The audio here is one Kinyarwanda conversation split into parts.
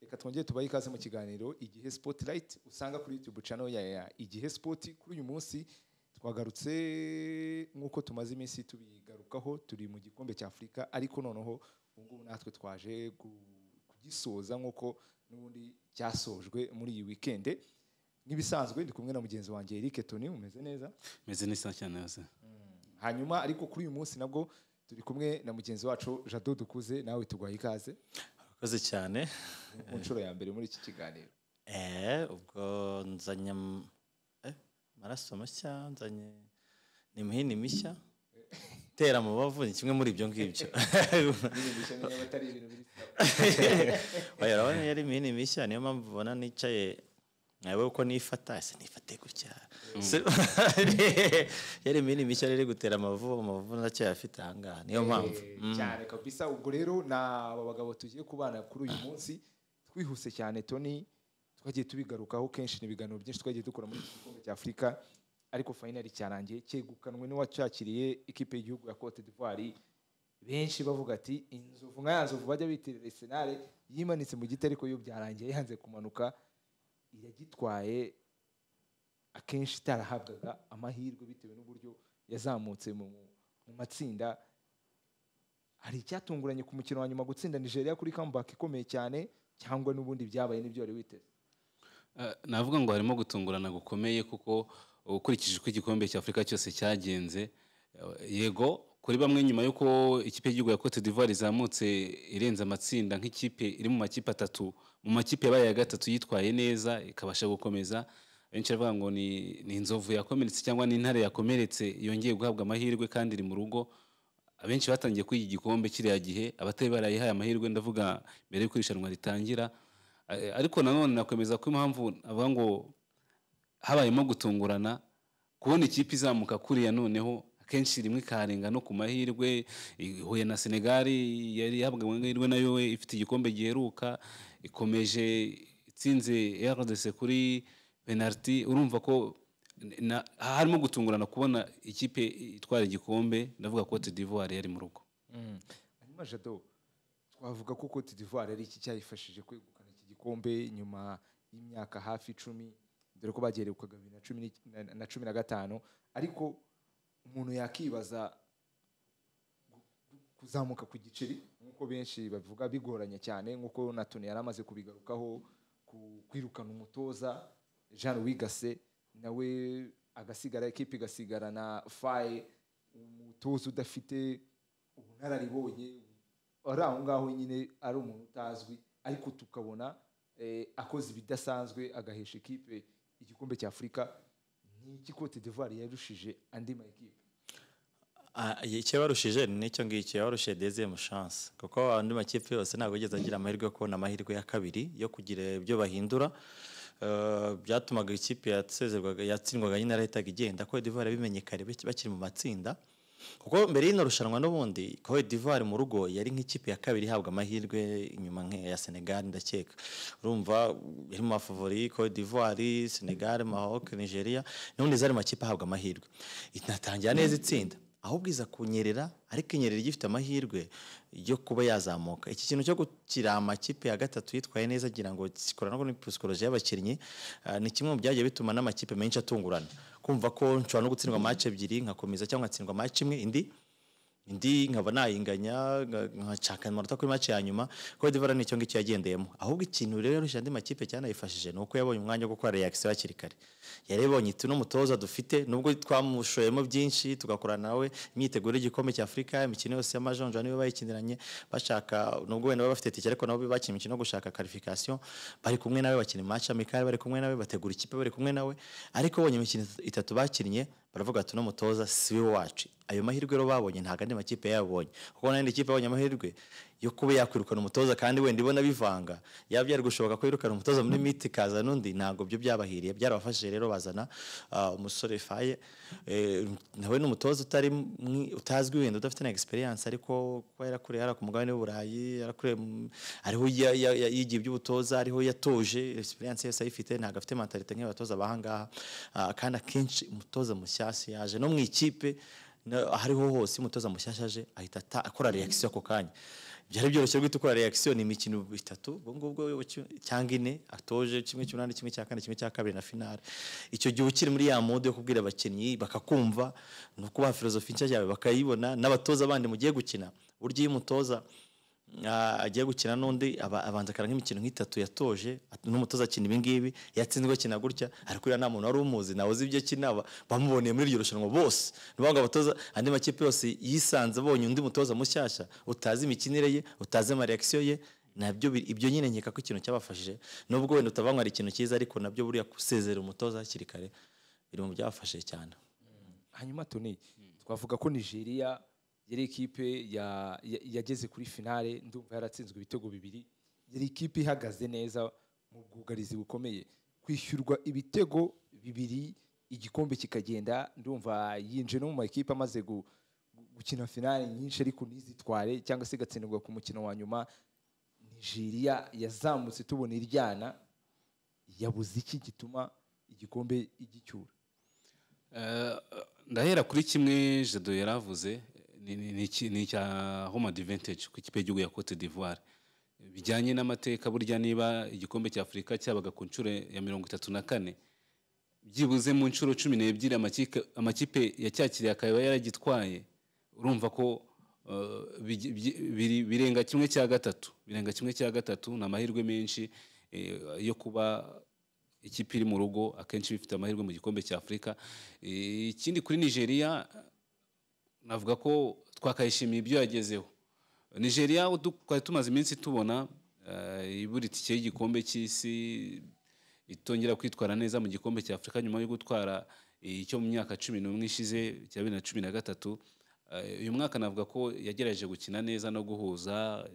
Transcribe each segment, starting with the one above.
reka twongere tubahe ikaze mu kiganiro. Igihe spotlight usanga kuri youtube channel ya, ya igihe sport kuri uyu munsi twagarutse nk'uko tumaze iminsi tubigarukaho turi mu gikombe cya afurika ariko noneho ubu ngubu natwe twaje kugisoza nk'uko n'ubundi cyasojwe muri iyi weekend. Nk'ibisanzwe ndi kumwe na mugenzi wanjye Eric Tony umeze neza? Meze neza cyane yose hanyuma ariko kuri uyu munsi nabwo turi kumwe na mugenzi wacu Jado Dukuze nawe tugwaye ikaze. Urakoze cyane. Mu nshuro ya mbere muri iki kiganiro. Eh ubwo nzanye am- eh, amaraso mashya nzanye ni imihini mishya. Tera amabavu ni kimwe muri ibyo ngibyo. Urabona yari imihini mishya niyo mpamvu ubona nicaye nawe uko nifata ese nifate gutya? Se- yari imihini mishya rero gutera amavu amavu ndacyayafite ahangaha niyo mpamvu. Eh, cyane kabisa ubwo rero ni aba bagabo tugiye kubana kuri uyu munsi twihuse cyane toni twagiye tubigarukaho kenshi ni ibiganiro byinshi twagiye dukora muri iki gikombe cya afurika ariko finali cyarangiye cyegukanwe n'uwacyakiriye ikipe y'igihugu ya cote d'ivoire benshi bavuga ati inzovu nka ya nzovu bajya bitirira arsenal yimanitse mu giti ariko yo byarangiye yanze kumanuka yagitwaye akenshi itarahabwaga amahirwe bitewe n'uburyo yazamutse mu, matsinda. Hari icyatunguranye ku mukino wa nyuma gutsinda nigeria kuri comeback ikomeye cyane cyangwa n'ubundi byabaye n'ibyo wari witeze? Eh, navuga ngo harimo gutungurana gukomeye kuko ukurikije uko igikombe cya afurika cyose cyagenze eh, yego kuri bamwe nyuma y'uko ikipe y'igihugu ya cote d'ivoire izamutse irenze amatsinda nk'ikipe iri mu makipe atatu mu makipe yabaye ya gatatu yitwaye neza ikabasha gukomeza. Benshi baravuga ngo ni, inzovu yakomeretse cyangwa ni intare yakomeretse yongeye guhabwa amahirwe kandi iri mu rugo. Abenshi batangiye kuri iki gikombe kiriya gihe abatari barayihaye amahirwe ndavuga mbere y'uko irushanwa ritangira. Ariko nanone nakwemeza ko impamvu avuga ngo habayemo gutungurana kubona ikipe izamuka kuriya noneho akenshi rimwe ikarenga no ku mahirwe ihuye na senegali yari ihabwa amahirwe na yo ifite igikombe giheruka ikomeje itsinze rdc kuri penaliti urumva ko na- harimo gutungurana kubona ikipe itwara igikombe ndavuga cote d'ivoire yari mu rugo. Hanyuma jado twavuga ko cote d'ivoire ari iki cyayifashije kwegukana iki gikombe nyuma y'imyaka hafi icumi dore ko bagiherukaga bibiri na cumi na gatanu ariko umuntu yakibaza kuzamuka ku giceri nk'uko benshi babivuga bigoranye cyane nk'uko na toni yari amaze kubigarukaho ku- kwirukana umutoza jean wigase nawe agasigara ekipi igasigarana faye umutoza udafite ubunararibonye ari aho ngaho nyine ari umuntu utazwi ariko tukabona eh, akoze ibidasanzwe agahesha ekipe igikombe cya afurika n'iki cote d'ivoire yarushije andi ma ekipe Ah, icyo yabarushije ni ni cyo ngicyo yabarushije deuxième chance. Kuko andi makipe yose ntabwo yigeze agira amahirwe yo kubona amahirwe ya kabiri yo kugira ibyo bahindura. Eh, byatumaga ikipe yasezerwaga yatsindwaga nyine arahitaga igenda. Cote d'Ivoire bimenye kare baki- bakiri mu matsinda. Kuko mbere y'ino rushanwa n'ubundi Cote d'Ivoire mu rugo yari nk'ikipe ya kabiri ihabwa amahirwe inyuma nk'iya Senegal ndakeka. Urumva iri mu mafavori Cote d'Ivoire Senegal Maroc Nigeria n'ubundi zari mu makipe ahabwa amahirwe. Inatangira neza itsinda. Ahubwo iza kunyerera ariko inyerera igifite amahirwe yo kuba yazamuka. Iki kintu cyo gukira amakipe ya gatatu yitwaye neza agira ngo zikorana no psikoloji y'abakinnyi ah, ni kimwe mu byagiye bituma n'amakipe menshi atungurana. Kumva ko nshobora no gutsindwa match ebyiri nkakomeza cyangwa ngatsindwa match imwe indi indi nkaba nayinganya nga- nkashaka amanota kuri match ya nyuma Cote d'Ivoire ni cyo ngicyo yagendeyemo. Ahubwo ikintu rero yarushije andi makipe cyanayifashije ni uko yabonye umwanya wo gukora reaction hakiri kare. Yari yabonye iti n'umutoza dufite nubwo twamushoyemo byinshi tugakorana nawe imyiteguro y'igikombe cya Afurika imikino yose y'amajonjora nibo bayikiniranye bashaka nubwo wenda baba bafite tike ariko nabo bakina imikino gushaka qualification bari kumwe nawe bakina match amical bari kumwe nawe bategura ikipe bari kumwe nawe. Ariko bonye imikino itatu bakinnye baravuga ati n'umutoza si we wacu. Ayo mahirwe rero babonye ntabwo andi makipe yabonye. Kuko n'andi kipe yabonye amahirwe yo kuba yakwirukana umutoza kandi wenda ibona bivanga yaba byari gushoboka ko yirukana umutoza muri miti kaza n'undi ntabwo byo byabahiriye. Byarabafashije rero bazana ah, umusore faye. Eh, nawe ni umutoza utari utazwi wenda udafite na experience ariko kuba yarakuriye hariya ku mugabane w'uburayi yarakuriye ariho yigiye iby'ubutoza ariho yatoje experience yose ayifite ntabwo afite mentalite nk'abatoza bahangaha. Ah, kandi akenshi umutoza mushyashya yaje no mu ikipe ahariho hose umutoza mushyashya aje ahita akora reaction ako kanya. Byari byoroshye guhita ukora reaction imikino itatu. Ubwo ngubwo cyangwa ine atoje kimwe cy'umunani kimwe cya kane kimwe cya kabiri na finale. Icyo gihe ukiri muri ya mode yo kubwira abakinnyi bakakumva ni ukubaha filozofi nshya yawe bakayibona n'abatoza bandi mugiye gukina burya iyo umutoza agiye gukina n'undi aba- abanza akara nk'imikino nk'itatu yatoje n'umutoza akina ibi ngibi yatsinzwe akina gutya ariko uriya nta muntu wari umuzi nawe uzi ibyo akina ba- bamuboneye muri iryo rushanwa bose. Ni ngo abatoza andi makipe yose yisanze abonye undi mutoza mushyashya utazi imikinire ye utazi amareakisiyo ye na byo ibyo nyine nkeka ko ikintu cyabafashije. Nubwo wenda utavanwa ari ikintu cyiza ariko na byo buriya gusezera umutoza hakiri kare biri mu byabafashije cyane. Hanyuma toni twavuga ko nigeria yari ikipe ya- ya- yageze kuri finale ndumva yaratsinzwe ibitego bibiri. Yari ikipe ihagaze neza mu bwugarizi bukomeye. Kwishyurwa ibitego bibiri igikombe kikagenda ndumva yinjiye no mu makipe amaze gu- gu- gukina finale nyinshi ariko ntizitware cyangwa se igatsindwa ku mukino wa nyuma. Nigeria yazamutse tubona iryana yabuze iki gituma igikombe igicyura? Eh, ndahera kuri kimwe jado yari avuze ni- icya home advantage ku ikipe y'igihugu ya cote d'ivoire. Bijyanye n'amateka burya niba igikombe cya afurika cyabaga ku nshuro ya mirongo itatu na kane byibuze mu nshuro cumi n'ebyiri amakipe- amakipe yacyakiriye akaba yaragitwaye urumva ko biri- birenga kimwe cya gatatu birenga kimwe cya gatatu ni amahirwe menshi eh, yo kuba ikipe iri mu rugo akenshi bifite amahirwe mu gikombe cya afurika Eh, ikindi kuri nigeria navuga ko twakayishimiye ibyo yagezeho. Nigeria twari tumaze iminsi tubona eh, ibura itike y'igikombe cy'isi itongera kwitwara neza mu gikombe cya afurika nyuma yo gutwara icyo mu myaka cumi n'umwe ishize cya bibiri na cumi na gatatu. Eh, uyu mwaka navuga ko yagerageje gukina neza no guhuza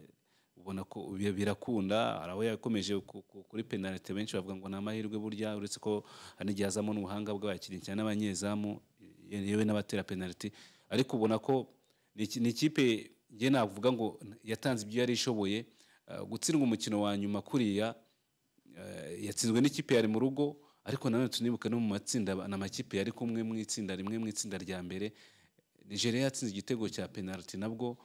ubona ko bi- birakunda. Hari aho yakomeje ku- ku- kuri penalite benshi bavuga ngo ni amahirwe burya uretse ko hari n'igihe hazamo n'ubuhanga bw'abakinnyi cyane n'abanyezamu ye- yewe n'abatera penaliti. Ariko ubona ko ni iki- ni ikipe njye navuga ngo yatanze ibyo yari ishoboye eh, gutsindwa umukino wa nyuma kuriya eh, yatsinzwe n'ikipe yari mu rugo ariko nanone tunibuke no mu matsinda ni amakipe yari kumwe mu itsinda rimwe mu itsinda rya mbere. Nigeria yatsinze igitego cya penaliti nabwo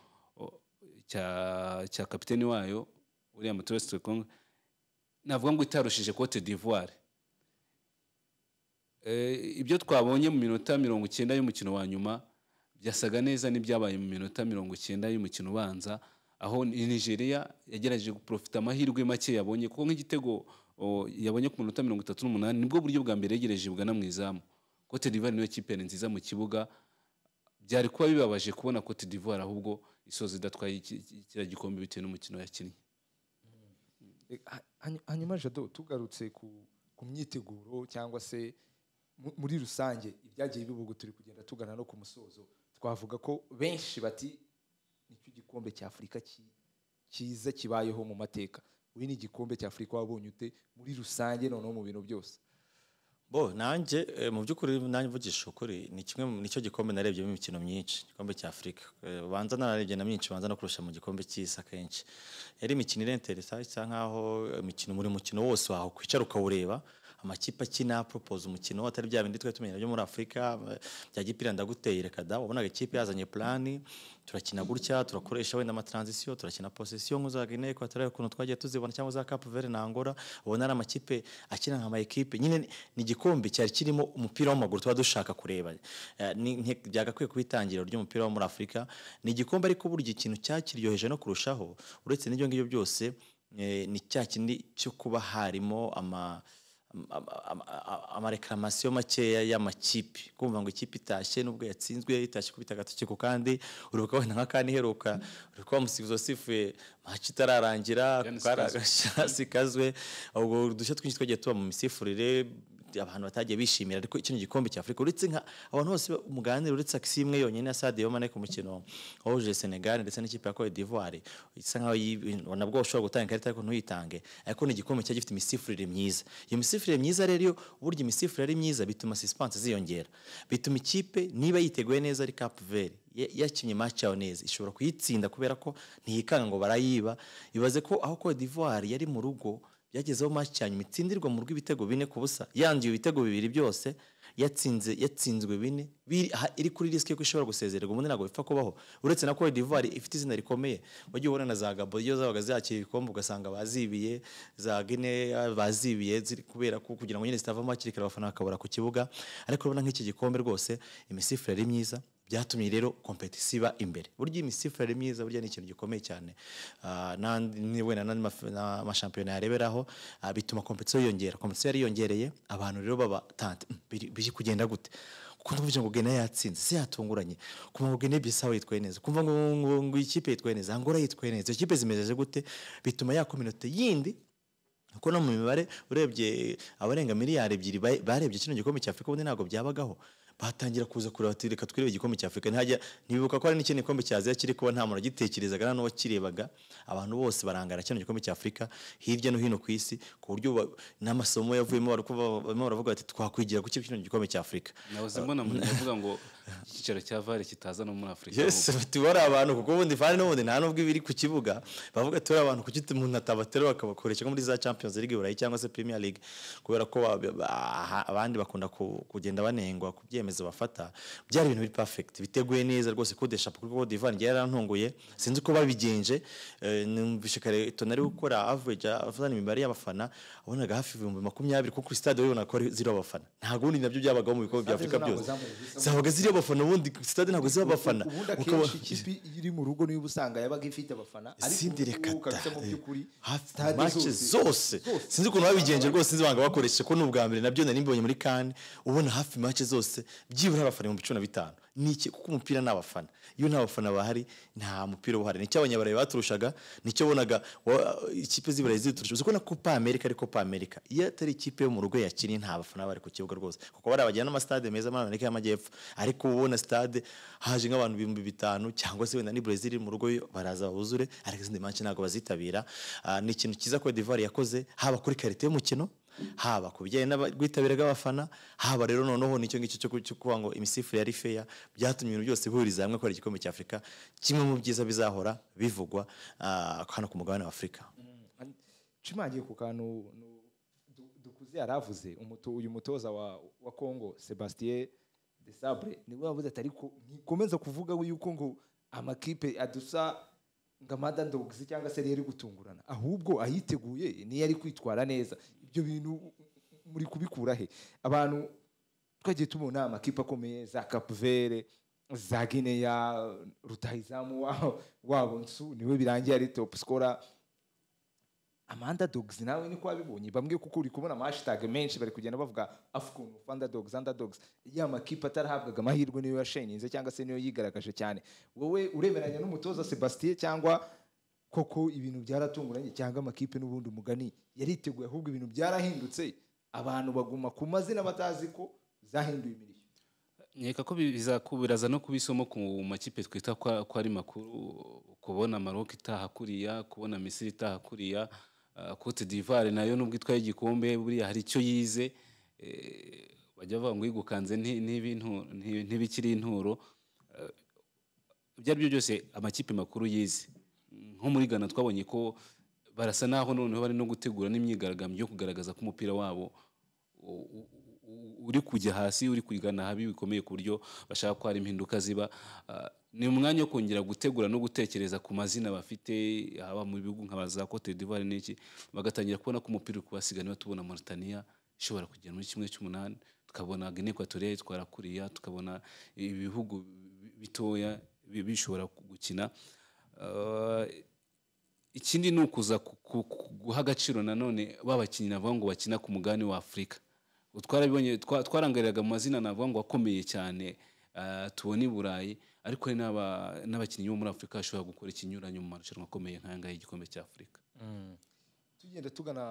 cya kapiteni wayo uriya muturesi kongo navuga ngo itarushije cote d'ivoire. Eh, ibyo twabonye mu minota mirongo icyenda y'umukino wa nyuma byasaga neza n'ibyabaye mu minota mirongo icyenda y'umukino ubanza aho ni- nigeria yagerageje guprofita amahirwe make yabonye kuko nk'igitego yabonye ku minota mirongo itatu n'umunani ni bwo buryo bwa mbere yegereje bugana mu izamu. Cote d'ivoire niyo kipe nziza mu kibuga byari kuba bibabaje kubona cote d'ivoire ahubwo isoza idatwaye kiriya gikombe bitewe n'umukino yakinnye. E, hanyu- hanyuma jado tugarutse ku, myiteguro cyangwa se mu- muri rusange ibyagiye bivuga turi kugenda tugana no ku musozo. Twavuga ko benshi bati ni cyo gikombe cya afurika ki- cyiza kibayeho mu mateka. Uyu ni igikombe cya afurika wabonye ute muri rusange noneho mu bintu byose? Bo nanjye eh, mu by'ukuri nanjye mvugisha ukuri ni kimwe ni cyo gikombe narebyemo imikino myinshi igikombe cya afurika. Eh, ubanza nararebye na myinshi ubanza no kurusha mu gikombe cy'isi akenshi. Yari imikino irenteresa isa nkaho imikino buri mukino wose wakwicara ukawureba amakipe akina propose umukino atari bya bindi twari tumenya byo muri afurika eh, bya gipira ndaguteye reka da wabonaga ikipe yazanye plani turakina gutya turakoresha wenda amatransition turakina possession nk'uza Guinea Equatorial ukuntu twagiye tuzibona cyangwa za Cape Verde na Angola ubona ari amakipe akina nka ekipe nyine ni- igikombe cyari kirimo umupira w'amaguru tuba dushaka kureba. Eh, byagakwiye kuba itangiriro ry'umupira wo muri Afurika ni igikombe ariko burya ikintu cyakiryoheje no kurushaho uretse n'ibyo ngibyo byose eh, ni cya kindi cyo kuba harimo ama amareklamatio makeya y'amakipe. Kumva ngo ikipe itashye nubwo yatsinzwe itashye kubita agatoki ku kandi uribuka wenda nka kandi iheruka. Uribuka wa musifuzi wasifuye match itararangira kari agashasi kazwe ubwo udushya twinshi twagiye tuba mu misifurire abantu batagiye bishimira ariko kino gikombe cya Afurika. Uretse nka abantu bose umuganira uretse akisi imwe yonyine ya Sadio Mane ku mukino wahuje Senegal ndetse n'ikipe ya Cote d'Ivoire. Isa nkaho nabwo ushobora gutanga ikarita ariko ntuyitange. Ariko ni igikombe cyari gifite imisifurire myiza. Iyo misifurire myiza rero burya imisifurire ari myiza bituma suspense ziyongera. Bituma ikipe niba yiteguye neza ari Cape Verde ya- yakinnye match yawe neza. Ishobora kuyitsinda kubera ko ntiyikanga ngo barayiba. Ibaze ko aho Cote d'Ivoire yari mu rugo byagezeho match ya nyuma itsindirwa mu rugo ibitego bine ku busa. Yanduye ibitego bibiri byose. Yatsinze yatsinzwe bine. Iri kuri risike ko ishobora gusezererwa ubundi ntabwo bipfa kubaho. Uretse na Cote d'Ivoire ifite izina rikomeye. Wagiye ubona na za Gabo iyo zabaga zakira ibikombe ugasanga bazibiye za Guinea bazibiye kubera ko kugira ngo nyine zitavamo hakiri kare abafana bakabura ku kibuga. Ariko urabona nk'iki gikombe rwose imisifurire ari myiza. Byatumye rero kompetisiyo iba imbere. Burya imisifurire myiza burya ni ikintu gikomeye cyane. Ah, wenda n'amashampiyona yareberaho ah, bituma kompetisiyo yiyongera. Kompetisiyo yariyongereye abantu rero baba tante "Mm, biri kugenda gute? Kuko ndavuga ngo Guinea yatsinze se yatunguranye. Kumva ngo Guinea Bissau yitwaye neza kumva ngo ngo, ikipe yitwaye neza Angola yitwaye neza izo kipe zimejeje gute bituma ya kominote yindi. Kuko no mu mibare urebye abarenga miliyari ebyiri ba- barebye kino gikombe cya Afurika ubundi ntabwo byabagaho. Batangira kuza kureba ati reka twirebe igikombe cya Afurika ntihajya ntibibuka ko hari n'ikindi gikombe cya Aziya kiri kuba nta muntu agitekerezaga nta n'uwakirebaga abantu bose barangara kino gikombe cya Afurika hirya no hino ku isi ku buryo n'amasomo yavuyemo barimo baravuga bati twakwigira ku kino gikombe cya Afurika nahoze mbona umuntu avuga ngo icyicaro cya vare kitaza no muri afurika yes bati bari abantu kuko ubundi fani n'ubundi nta nubwo ibiri ku kibuga. Bavuga ati bari abantu kuki umuntu atabatera bakabakoresha nko muri za Champions League burayi cyangwa se Premier League? Kubera ko ba- ba- abandi bakunda ku- kugenda banengwa ku byemezo bafata. Byari ibintu biri perfect biteguye neza rwose ko deshapo kuri Cote d'Ivoire ngiye yarantunguye sinzi uko babigenje eh, numvise kare tonari gukora average afana imibare y'abafana wabonaga hafi ibihumbi makumyabiri kuko kuri stade wabona ko ari ziriho abafana. Ntabwo ubundi na byo byabagaho mu bikombe bya Afurika byose. Zabaga ziriho abafana ubundi stade ntabwo ziba abafana. akenshi ikipe iri mu rugo niba usanga yabaga ifite abafana. Izindi ubu mu by'ukuri hafi zose sinzi ukuntu babigenje rwose sinzi banga bakoresha ko ni ubwa mbere na byo nari mbonye muri kane ubona hafi match zose byibura abafana ibihumbi cumi na bitanu. Ni iki kuko umupira ni abafana iyo nta bafana bahari nta mupira uhari. Nicyo abanyaburayi baturushaga ni cyo bonaga ikipe z'iburayi ziturusha. Uzi ko na copa america ari copa america iyo atari ikipe yo mu rugo yakinnye nta bafana bari ku kibuga rwose. Kuko bari abajyana n'amasitade meza muri amerika y'amajyepfo. Ariko ubona stade haje nk'abantu ibihumbi bitanu cyangwa se wenda ni Brazil iri mu rugo baraza buzure ariko izindi manshi ntabwo bazitabira. Ah, ni ikintu cyiza Cote d'Ivoire yakoze haba kuri karite y'umukino haba ku bijyanye n'ubwitabire bw'abafana haba rero noneho ni cyo ngicyo cyo ku- cyo kuvuga ngo imisifurire yari feya byatumye ibintu byose bihuriza hamwe kubera igikombe cya afurika kimwe mu byiza bizahora bivugwa ah, hano ku mugabane wa afurika. Nshimangiye ku kantu dukuze yari avuze umuto- uyu mutoza wa congo sebastien de sabre ni we wavuze ati ariko ntikomeza kuvuga yuko ngo amakipe adusa ngo amada ndogs cyangwa se yari gutungurana ahubwo ayiteguye niyo ari kwitwara neza. Ibyo bintu muri kubikura he? Abantu twagiye tubona amakipe akomeye za kapuvere za gineya rutahizamu wabo nsu ni we birangiye ari top scorer. Amanda dogs nawe niko wabibonye. Bamwe kuko uri kubona amashitage menshi bari kugenda bavuga afcon of underdogs underdogs. Ya makipe atarahabwaga amahirwe niyo yasheninze cyangwa se niyo yigaragaje cyane. Wowe uremeranya n'umutoza sebastien cyangwa koko ibintu byaratunguranye cyangwa amakipe n'ubundi umugani yariteguye ahubwo ibintu byarahindutse abantu baguma ku mazina batazi ko zahinduye imirishyo. Nkeka ko biza- biraza no kuba isomo ku makipe twita ko ari makuru kubona Maroc itaha kuriya kubona Misiri itaha kuriya ah, Cote d'Ivoire na yo nubwo itwaye igikombe buriya hari icyo yize eh, bajya bavuga ngo yigukanze ntibikiri inturo. Eh, ibyo ari byo byose amakipe makuru yize. Nko muri Ghana twabonye ko barasa naho noneho bari no gutegura n'imyigaragambyo yo kugaragaza ko umupira wabo uri kujya hasi uri kugana habi bikomeye ku buryo bashaka ko hari impinduka ziba. Ah, ni umwanya wo kongera gutegura no gutekereza ku mazina bafite haba mu bihugu nka za Cote d'Ivoire n'iki bagatangira kubona ko umupira uri kubasiga niba tubona Mauritania ishobora kugera muri kimwe cy'umunani tukabona Guinea Equatoriale itwara kuriya tukabona ibihugu bitoya bi- bishobora gukina. Ah, ikindi ni ukuza ku- ku- ku- guha agaciro nanone babakinnyi navuga ngo bakina ku mugabane wa afurika twarabibonye twa- twarangariraga mu mazina navuga ngo akomeye cyane ah, tubona i burayi ariko n'abakinnyi bo muri afurika bashobora gukora ikinyuranyo mu marushanwa akomeye nk'aya ngaya y'igikombe cya afurika tugenda tugana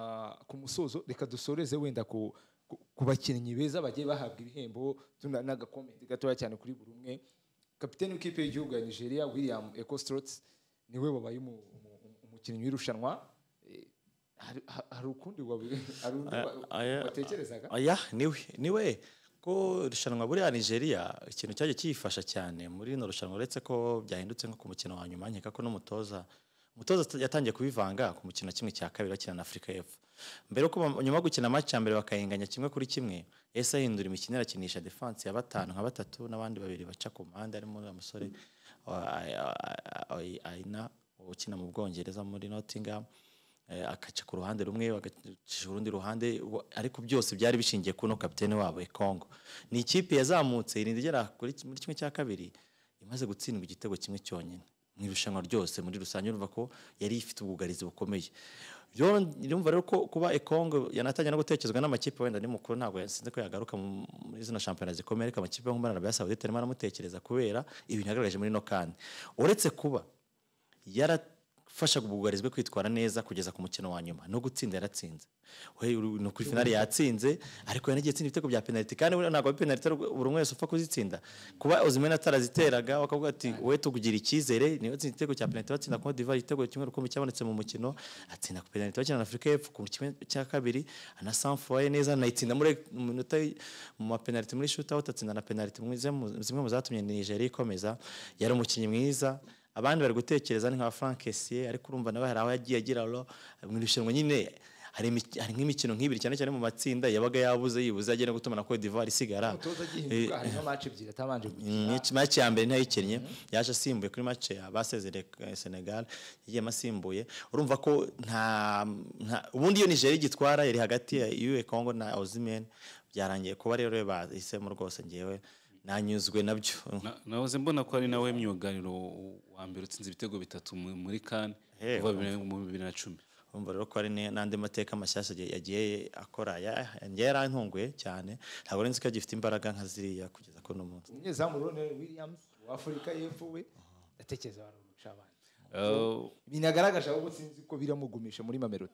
ku musozo reka dusoreze wenda ku ku- bakinnyi beza bagiye bahabwa ibihembo tuna n'agakomenti gatoya cyane kuri buri umwe. Kapiteni w'ikipe y'igihugu ya nigeria william ecostrot ni we wabaye umu- umukinnyi w'irushanwa hari- ha- hari ukundi watekerezaga? aya ni we ni we. Ko irushanwa buriya nigeria ikintu cyagiye kiyifasha cyane muri rino rushanwa uretse ko byahindutse nko ku mukino wa nyuma nkeka ko n'umutoza umutoza yatangiye kubivanga ku mukino kimwe cya kabiri bakina na afurika y'epfo mbere bam- nyuma yo gukina match ya mbere bakayinganya kimwe kuri kimwe yahise ahindura imikino arakinisha defense ya batanu nka batatu n'abandi babiri baca ku mpande harimo uriya musore Aina ukina mu Bwongereza muri Nottingham eh, agaca ku ruhande rumwe bagacisha urundi ruhande ariko byose byari bishingiye kuno kapitene wabo Kongo ni ikipe yazamutse irinda igera muri kimwe cya kabiri imaze gutsindwa igitego kimwe cyonyine. Mu irushanwa ryose muri rusange urumva ko yari ifite ubwugarizi bukomeye. Rero ndumva rero ko kuba Ekongo yanatangiye no gutekerezwa n'amakipe wenda ni mukuru ntabwo yasinze ko yagaruka mu- muri zino shampiyona zikomeye ariko amakipe yo muri Arabia Saudite arimo aramutekereza kubera ibintu yagaragaje muri no kandi uretse kuba yarafashaga ubwugarizi bwe kwitwara neza kugeza ku mukino wa nyuma. No gutsinda yaratsinze. We uru- no kuri finale yatsinze ariko yanagiye atsinda ibitego bya penalty kandi ntabwo ari penalty ari buri umwe wese upfa kuzitsinda. Kuba Osimhen ataraziteraga bakavuga ati wowe tukugira icyizere. Niba atsinda igitego cya penalty batsinda Cote d'Ivoire igitego kimwe rukumbi cyabonetse mu mukino. Atsinda ku penalty bakina na Afurika y'Epfo ku kimwe cya kabiri. Ana sanfoye neza anayitsinda muri mu minota mu mapenalty muri shootout atsinda na penalty mu zimwe mu- zatumye Nigeria ikomeza. Yari umukinnyi mwiza abandi bari gutekereza ni nka Frank Kessié ariko urumva nawe hari aho yagiye agira ro mu irushanwa nyine hari imik- hari nk'imikino nk'ibiri cyane cyane mu matsinda yabaga yabuze yibuze agenda gutuma na Cote d'Ivoire isigara. Agihinduka harimo match ya mbere ntayikinnye yaje asimbuye kuri match ya basezere eh, Senegal yigiyemo asimbuye. Urumva ko nta nta- ubundi iyo Nigeria igitwara yari hagati ya UE Congo na Osimhen byarangiye kuba rero bahisemo rwose ngewe nanyuzwe na byo. Na- nahoze mbona ko ari nawe myugariro wa mbere utsinze ibitego bitatu mu- muri kan Eh, kuva bibiri- mu bibiri na cumi. Urumva rero ko hari ne- n'andi mateka mashyashya agiye- yagiye akora. Ya- njye yarantunguye cyane ntabwo nzi ko agifite imbaraga nka ziriya kugeza kuri uno munsi. Umunyezamu Ronald Williams wa Afurika y'Epfo we ndatekereza barurusha abandi Uh, binagaragaje ahubwo sinzi ko biramugumisha muri Mamelodi.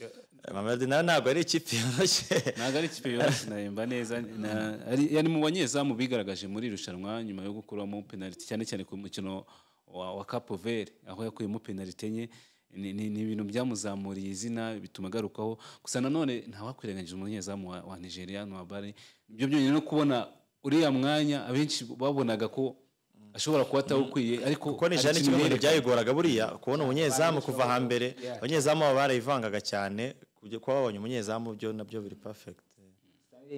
Mamelodi nawe ntabwo ari ikipe yoroshye. Ntabwo ari ikipe yoroshye nahemba neza. Yari mu banyezamu bigaragaje muri iri rushanwa nyuma yo gukuramo penaliti cyane cyane ku mukino wa, Verde aho yakuyemo penaliti enye. Ni, ibintu byamuzamuriye izina bituma agarukaho. Gusa nanone ntawakwirengagije umunyezamu wa, wa Nigeria Nwabari ibyo byonyine no kubona uriya mwanya abenshi babonaga ko ashobora kuba atawukwiye ariko kuko ni jana kimwe mu byayigoraga buriya kubona umunyezamu kuva hambere abanyezamu baba barayivangaga cyane kujya kuba babonye umunyezamu byo na byo biri perfect.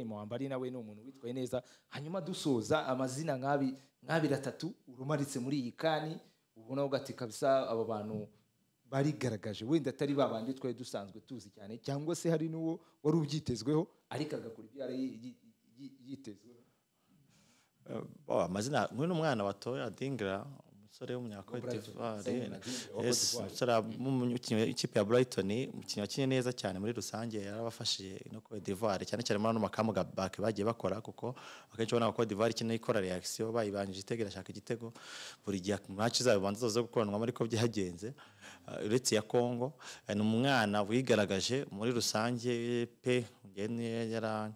Mwambari nawe ni umuntu witwaye neza hanyuma dusoza amazina nk'abi nk'abiri atatu urumaritse muri iyi kani ubona ugati kabisa abo bantu barigaragaje wenda atari ba bandi twari dusanzwe tuzi cyane cyangwa se hari n'uwo wari ubyitezweho ariko agakora ibyo yari yi- yi- yi- yitezweho. Amazina nk'uyu ni umwana watoye adingra umusore w'umunyakote d'ivoire. umusore w'umukinnyi w'ikipe ya brighton umukinnyi wakinnye neza cyane muri rusange yarabafashije no Cote d'ivoire cyane cyane muri ano makamu gabake bagiye bakora kuko akenshi ubona ko Cote d'ivoire ikina ikora reaction bayibanjije igitego irashaka igitego buri gihe match zabo banza zo gukoranwamo ariko byagenze. Uh, uretse ya Congo uh, ni umwana wigaragaje muri rusange pe yara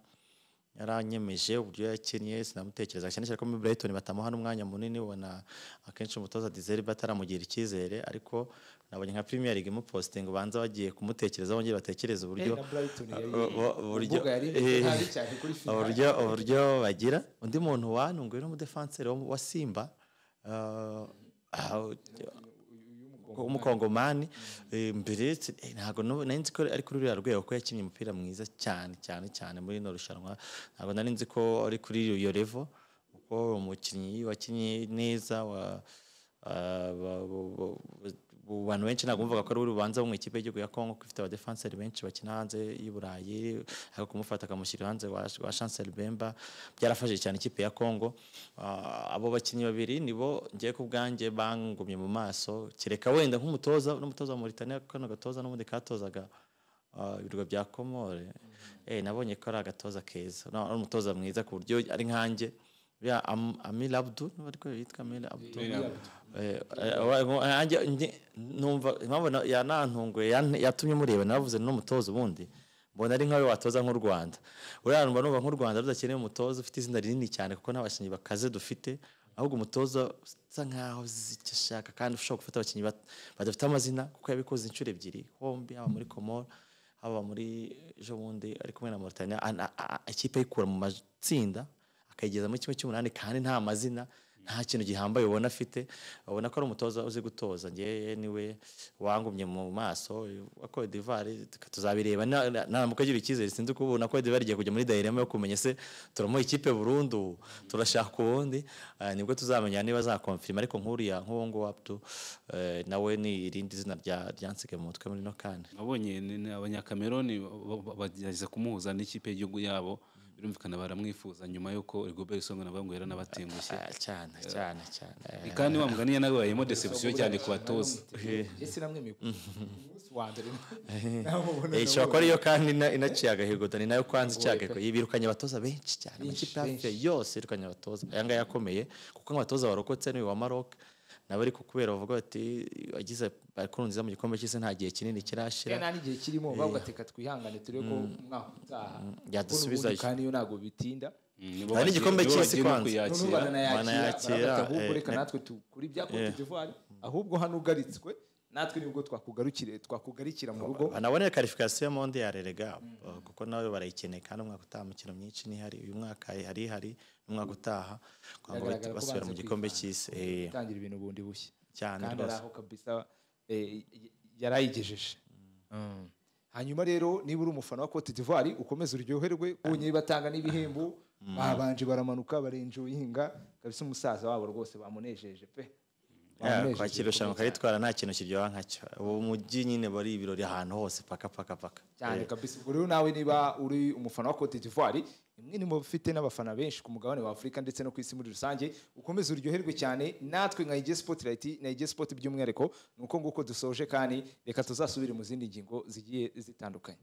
yaranyemeje uburyo yakinnye sinamutekereza cyane cyane ko muri Brighton batamuha n'umwanya munini ubona akenshi umutoza Dizeri bataramugira icyizere. Ariko nabonye nka Premier League imuposting ubanza bagiye kumutekereza bongeye batekereza uburyo uburyo uburyo bagira. Undi muntu wanunguwe n'umudefanseri wa wa Simba uh, ah, umukongomani eh, mbere eh, ntabwo nari nzi ko ari kuri ruriya rwego ko yakinnye umupira mwiza cyane cyane cyane muri ino rushanwa. Ntabwo nari nzi ko ari kuri iyo level kuko umukinnyi wakinnye neza wa ba- bantu benshi ntabwo bumvaga ko ari uri bubanza mu ikipe y'igihugu ya Congo ifite abadefanseri benshi bakina hanze y'i Burayi ariko kumufata akamushyira hanze wa, Chancel Bemba byarafashije cyane ikipe ya Congo. Ah, abo bakinnyi babiri nibo ngiye ku bwanjye bangumye mu maso kereka wenda nk'umutoza n'umutoza wa Mauritania kano gatoza n'ubundi katozaga ah, ibirwa bya Komore eh nabonye ko ari agatoza keza. Ari umutoza mwiza ku buryo ari nkanjye. Ya Am- Amil Abdu ariko yitwa Amil Abdu Eh, eh, impamvu na- yanantunguye yan- yatumye mureba navuze n'umutoza ubundi mbona ari nkawe watoza nk'u Rwanda uriya numva numva nk'u Rwanda rudakeneye umutoza ufite izina rinini cyane kuko nta bakinnyi bakaze dufite ahubwo umutoza usa nkaho uzi icyo ashaka kandi ushobora gufata abakinnyi badafite amazina kuko yabikoze inshuro ebyiri hombi haba muri Komoro haba muri ejo bundi ari kumwe na a- ikipe ayikura mu matsinda akayigeza muri kimwe cy'umunani kandi nta mazina nta kintu gihambaye ubona afite ubona ko ari umutoza uzi gutoza. Ngewe ni we wangumye mu maso wa Cote d'Ivoire tuzabireba. Na- na- naramuka agira icyizere sinzi ko Cote d'Ivoire igiye kujya muri dayirema yo kumenya se turamuha ikipe burundu turashaka ubundi? Eh, ni bwo tuzamenya niba azakonfirima ariko nk'uriya nk'uwo nguwo Abdu eh, nawe ni irindi zina rya ryansigaye mu mutwe muri no ni- ni abanyakameroni ba- ba- bagerageza kumuhuza n'ikipe y'igihugu yabo. Birumvikana baramwifuza nyuma y'uko rigobert song nawe ngo yaranabatengushye Ah, cyane cyane cyane. Eh. kandi wa mugani yanabayemo deception cyane ku batoza ese namwe umunsi wa mbere. Eh, ishobora kuba ariyo kandi ina- inaciye agahigo dani. Nayo kwanza iciye agahigo. Yibirukanye abatoza benshi cyane. Amakipe hafi yose yirukanye abatoza. Aya ngaya akomeye kuko nk'abatoza barokotse ni wa Maroc. Nabo ariko kubera bavuga bati wagize parcours nziza mu gikombe cy'isi nta gihe kinini kirashira. Nta n'igihe kirimo bagateka twihangane turebe ko umwaka utaha. Yadusubizayo. Ubundi kandi yo ntabwo bitinda. Nibo Hari n'igikombe cy'isi kwanza. banayakira, ati, eh, reka ne- natwe tukuri ibya Cote d'Ivoire ahubwo hano ugaritswe natwe ni bwo twakugarukire twakugarikira mu rugo. Banabonera qualification ya mondial rega uh, kuko nawe barayikeneye kandi umwaka utaha imikino myinshi n'ihari uyu mwaka hari hari n'umwaka utaha. Kugira ngo basubira mu gikombe cy'isi. eh, gutangira ibintu bundi bushya. Cyane rwose. Eh, y- yarayigejeje Mm. hanyuma rero niba uri umufana wa Cote d'Ivoire ukomeze uryoherwe ubonye batanga n'ibihembo babanje baramanuka barenjoyinga kabisa umusaza wabo rwose bamunejeje pe. Kwakira irushanwa ukaritwara nta kintu kiryoha nkacyo. Ubu mujyi nyine bari ibirori ahantu hose paka paka paka. Cyane Eh, kabisa. Ubwo rero nawe niba uri umufana wa Cote d'Ivoire imwe ni mu bafite n'abafana benshi ku mugabane wa Afurika ndetse no ku isi muri rusange ukomeze uryoherwe cyane natwe nka IG Spotlight na IG Sport by'umwihariko ni uko nguko dusoje kandi reka tuzasubire mu zindi ngingo zigiye zitandukanye.